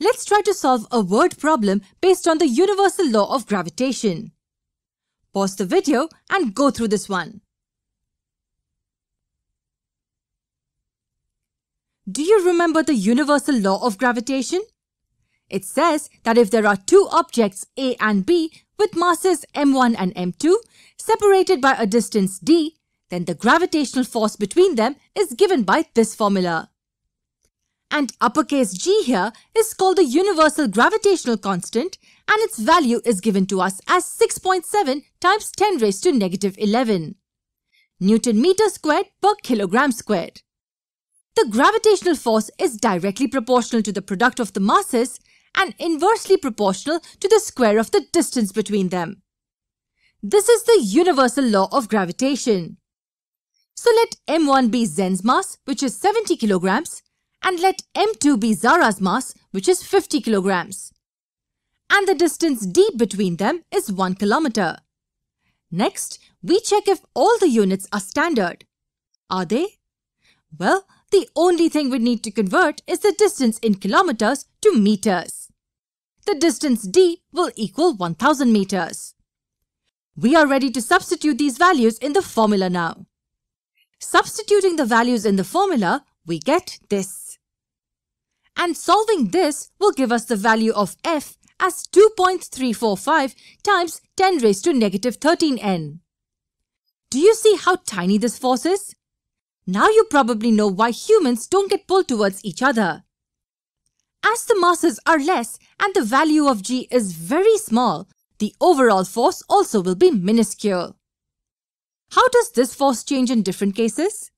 let's try to solve a word problem based on the universal law of gravitation. Pause the video and go through this one. Do you remember the universal law of gravitation? It says that if there are two objects A and B with masses m1 and m2 separated by a distance d, then the gravitational force between them is given by this formula. And uppercase g here is called the universal gravitational constant and its value is given to us as 6.7 times 10 raised to negative 11. Newton meter squared per kilogram squared. The gravitational force is directly proportional to the product of the masses and inversely proportional to the square of the distance between them. This is the universal law of gravitation. So let m1 be Zen's mass, which is 70 kilograms, and let m2 be Zara's mass, which is 50 kilograms. And the distance d between them is 1 kilometer. Next, we check if all the units are standard. Are they? Well, the only thing we need to convert is the distance in kilometers to meters the distance d will equal 1000 meters. We are ready to substitute these values in the formula now. Substituting the values in the formula, we get this. And solving this will give us the value of f as 2.345 times 10 raised to negative 13n. Do you see how tiny this force is? Now you probably know why humans don't get pulled towards each other. As the masses are less and the value of g is very small, the overall force also will be minuscule. How does this force change in different cases?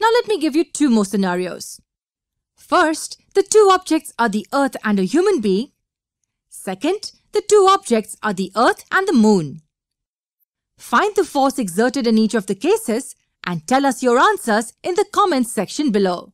Now let me give you two more scenarios. First, the two objects are the Earth and a human being. Second, the two objects are the Earth and the Moon. Find the force exerted in each of the cases and tell us your answers in the comments section below.